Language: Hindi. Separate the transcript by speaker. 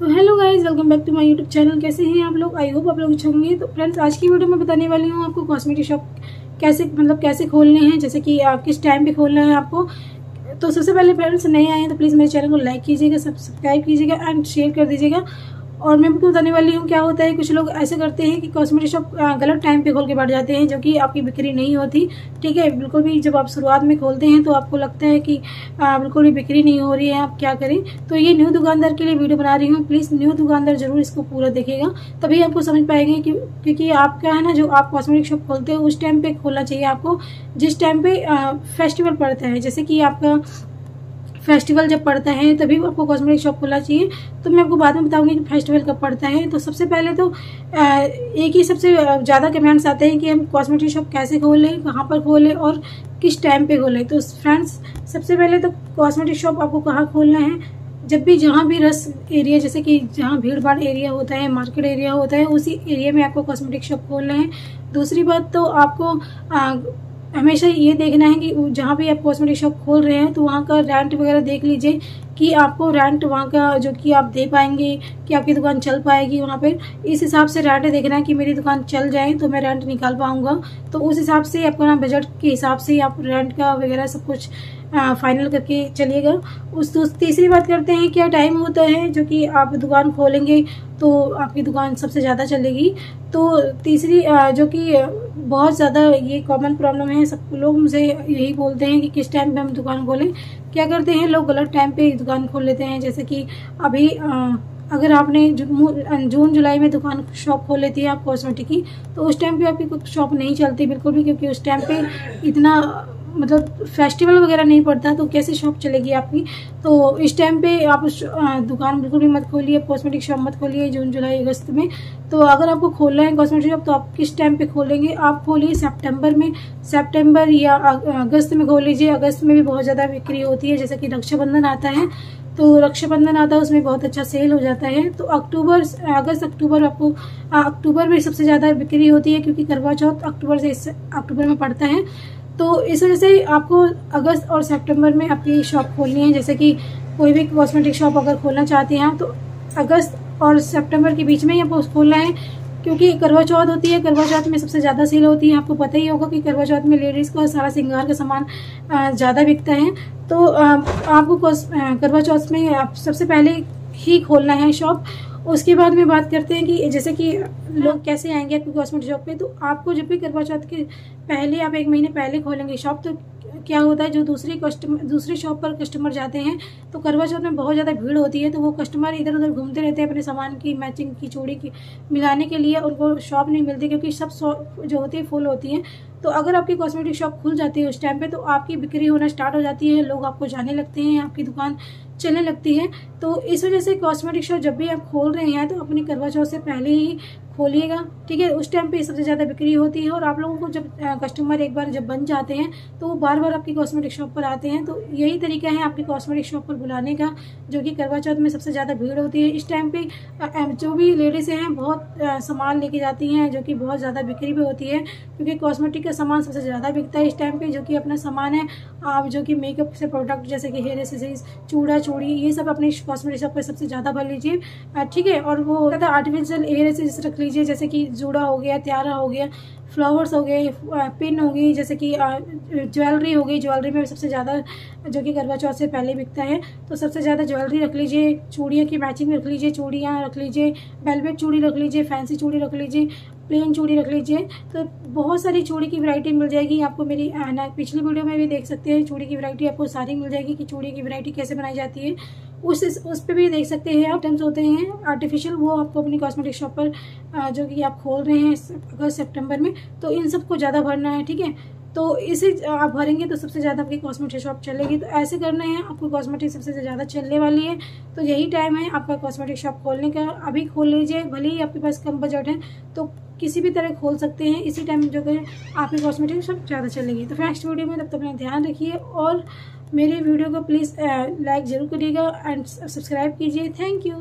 Speaker 1: तो hello guys welcome back to my YouTube channel कैसे हैं आप लोग? आई होप आप लोग अच्छे होंगे। तो फ्रेंड्स आज की वीडियो में बताने वाली हूँ आपको कॉस्मेटिक शॉप कैसे मतलब कैसे खोलने हैं। जैसे कि, आप किस टाइम पे खोलना है आपको। तो सबसे पहले फ्रेंड्स नए आए हैं तो प्लीज़ मेरे चैनल को लाइक कीजिएगा सब्सक्राइब कीजिएगा एंड शेयर कर दीजिएगा। और मैं आपको बताने वाली हूँ, क्या होता है, कुछ लोग ऐसे करते हैं कि कॉस्मेटिक शॉप गलत टाइम पे खोल के बैठ जाते हैं, जो कि आपकी बिक्री नहीं होती। ठीक है, बिल्कुल भी जब आप शुरुआत में खोलते हैं तो आपको लगता है कि बिल्कुल भी बिक्री नहीं हो रही है, आप क्या करें? तो ये न्यू दुकानदार के लिए वीडियो बना रही हूँ। प्लीज़ न्यू दुकानदार ज़रूर इसको पूरा देखेगा। तभी आपको समझ पाएँगे कि, क्योंकि आपका है ना, जो आप कॉस्मेटिक शॉप खोलते हो, उस टाइम पे खोलना चाहिए आपको। जिस टाइम पे फेस्टिवल पड़ता है, जैसे कि आपका फेस्टिवल जब पड़ता है, तभी आपको कॉस्मेटिक शॉप खोलना चाहिए। तो मैं आपको बाद में बताऊँगी कि फेस्टिवल कब पड़ता है। तो सबसे पहले तो एक ही सबसे ज़्यादा कमेंट्स आते हैं कि हम कॉस्मेटिक शॉप कैसे खोलें, कहाँ पर खोलें और किस टाइम पे खोलें। तो फ्रेंड्स सबसे पहले तो कॉस्मेटिक शॉप आपको कहाँ खोलना है? जब भी जहाँ भी रस एरिया जैसे कि जहाँ भीड़ भाड़ एरिया होता है मार्केट एरिया होता है, उसी एरिया में आपको कॉस्मेटिक शॉप खोलना है। दूसरी बात तो आपको हमेशा ये देखना है कि जहाँ भी आप कॉस्मेटिक शॉप खोल रहे हैं तो वहाँ का रेंट वगैरह देख लीजिए कि आपको रेंट वहाँ का जो कि आप दे पाएँगे, कि आपकी दुकान चल पाएगी वहाँ पे। इस हिसाब से रेंट देखना है कि मेरी दुकान चल जाए तो मैं रेंट निकाल पाऊँगा। तो उस हिसाब से आपको बजट के हिसाब से आप रेंट का वगैरह सब कुछ फाइनल करके चलिएगा। उस तो तीसरी बात करते हैं, क्या टाइम होता है, जो कि आप दुकान खोलेंगे तो आपकी दुकान सबसे ज़्यादा चलेगी। तो तीसरी जो कि बहुत ज़्यादा ये कॉमन प्रॉब्लम है, सब लोग मुझे यही बोलते हैं कि किस टाइम पे हम दुकान खोलें। क्या करते हैं, लोग गलत टाइम पे दुकान खोल लेते हैं। जैसे कि अभी अगर आपने जून, जुलाई में दुकान शॉप खोल लेती है आप कॉस्मेटिक की तो उस टाइम पे आपकी शॉप नहीं चलती बिल्कुल भी, क्योंकि उस टाइम पे इतना मतलब फेस्टिवल वगैरह नहीं पड़ता तो कैसे शॉप चलेगी आपकी? तो इस टाइम पे आप दुकान बिल्कुल भी मत खोलिए कॉस्मेटिक शॉप मत खोलिए जून, जुलाई, अगस्त में। तो अगर आपको खोलना है कॉस्मेटिक शॉप तो आप किस टाइम पे खोलेंगे? आप खोलिए सितंबर में। सितंबर या अगस्त में खोल लीजिए। अगस्त में भी बहुत ज़्यादा बिक्री होती है, जैसे कि रक्षाबंधन आता है तो रक्षाबंधन आता है, उसमें बहुत अच्छा सेल हो जाता है। तो अक्टूबर, अगस्त, अक्टूबर आपको अक्टूबर में सबसे ज़्यादा बिक्री होती है, क्योंकि करवा चौथ अक्टूबर से अक्टूबर में पड़ता है। तो इस वजह से आपको अगस्त और सितंबर में आपकी शॉप खोलनी है। जैसे कि कोई भी कॉस्मेटिक शॉप अगर खोलना चाहते हैं तो अगस्त और सितंबर के बीच में ही आपको खोलना है, क्योंकि करवा चौथ होती है। करवा चौथ में सबसे ज़्यादा सेल होती है। आपको पता ही होगा कि करवा चौथ में लेडीज़ का सारा सिंगार का सामान ज़्यादा बिकता है। तो आपको करवा चौथ में आप सबसे पहले ही खोलना है शॉप उसके बाद में बात करते हैं कि जैसे कि लोग कैसे आएँगे आपकी कॉस्मेटिक शॉप पे तो आपको जब भी करवा चौथ के पहले आप एक महीने पहले खोलेंगे शॉप तो क्या होता है, जो दूसरी कस्टमर दूसरी शॉप पर कस्टमर जाते हैं तो करवा चौथ में बहुत ज़्यादा भीड़ होती है तो वो कस्टमर इधर उधर घूमते रहते हैं अपने सामान की मैचिंग की, चूड़ी की, मिलाने के लिए उनको शॉप नहीं मिलती क्योंकि सब शॉप जो होती है फुल होती हैं। तो अगर आपकी कॉस्मेटिक शॉप खुल जाती है उस टाइम पे तो आपकी बिक्री होना स्टार्ट हो जाती है, लोग आपको जाने लगते हैं, आपकी दुकान चलने लगती है। तो इस वजह से कॉस्मेटिक शॉप जब भी आप खोल रहे हैं तो अपनी करवा चौथ से पहले ही खोलिएगा, ठीक है? उस टाइम पे सबसे ज़्यादा बिक्री होती है और आप लोगों को जब कस्टमर एक बार जब बन जाते हैं तो वो बार बार आपकी कॉस्मेटिक शॉप पर आते हैं। तो यही तरीका है आपकी कॉस्मेटिक शॉप पर बुलाने का, जो कि करवा चौथ में सबसे ज़्यादा भीड़ होती है। इस टाइम पे जो भी लेडीज़ हैं, बहुत सामान लेके जाती हैं, जो कि बहुत ज़्यादा बिक्री भी होती है, क्योंकि कॉस्मेटिक का सामान सबसे ज़्यादा बिकता है। इस टाइम पर जो कि अपना सामान है, आप जो कि मेकअप से प्रोडक्ट जैसे कि हेयर एसेसरीज चूड़ा चूड़ी ये सब अपनी कॉस्मेटिक शॉप पर सबसे ज़्यादा भर लीजिए। ठीक है? और वो ज़्यादा आर्टिफिशियल एसेसरीज रख लीजिए, जैसे कि जूड़ा हो गया त्यारा हो गया फ्लावर्स हो गए पिन हो गई, जैसे कि ज्वेलरी हो गई। ज्वेलरी में सबसे ज़्यादा, जो कि करवा चौथ से पहले बिकता है। तो सबसे ज़्यादा ज्वेलरी रख लीजिए, चूड़ियों की मैचिंग रख लीजिए, चूड़ियाँ रख लीजिए वेलवेट चूड़ी रख लीजिए फैंसी चूड़ी रख लीजिए प्लेन चूड़ी रख लीजिए। तो बहुत सारी चूड़ी की वैरायटी मिल जाएगी। आपको मेरी ना पिछली वीडियो में भी देख सकते हैं, चूड़ी की वैरायटी आपको सारी मिल जाएगी कि चूड़ी की वैरायटी कैसे बनाई जाती है। उस उस पर भी देख सकते हैं आइटम्स होते हैं आर्टिफिशियल वो आपको अपनी कॉस्मेटिक शॉप पर जो कि आप खोल रहे हैं अगस्त, सितंबर में तो इन सबको ज़्यादा भरना है, ठीक है? तो इसे आप भरेंगे तो सबसे ज़्यादा आपकी कॉस्मेटिक शॉप चलेगी। तो ऐसे करना है, आपको कॉस्मेटिक सबसे ज़्यादा चलने वाली है। तो यही टाइम है आपका कॉस्मेटिक शॉप खोलने का। अभी खोल लीजिए, भले ही आपके पास कम बजट है तो किसी भी तरह खोल सकते हैं। इसी टाइम जो है आपकी कॉस्मेटिक सब ज़्यादा चलेगी। तो नेक्स्ट वीडियो में तब तक अपना ध्यान रखिए और मेरे वीडियो को प्लीज़ लाइक ज़रूर करिएगा एंड सब्सक्राइब कीजिए। Thank you